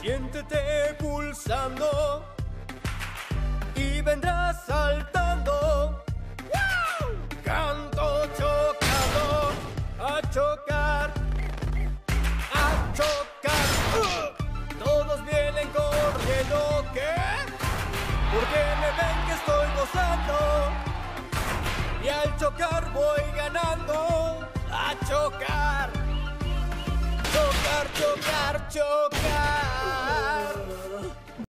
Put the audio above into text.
Siéntete pulsando y vendrás saltando. Canto chocando a chocar, a chocar. Todos vienen corriendo, ¿qué? Porque me ven que estoy gozando y al chocar voy ganando. Chocar. Chocar.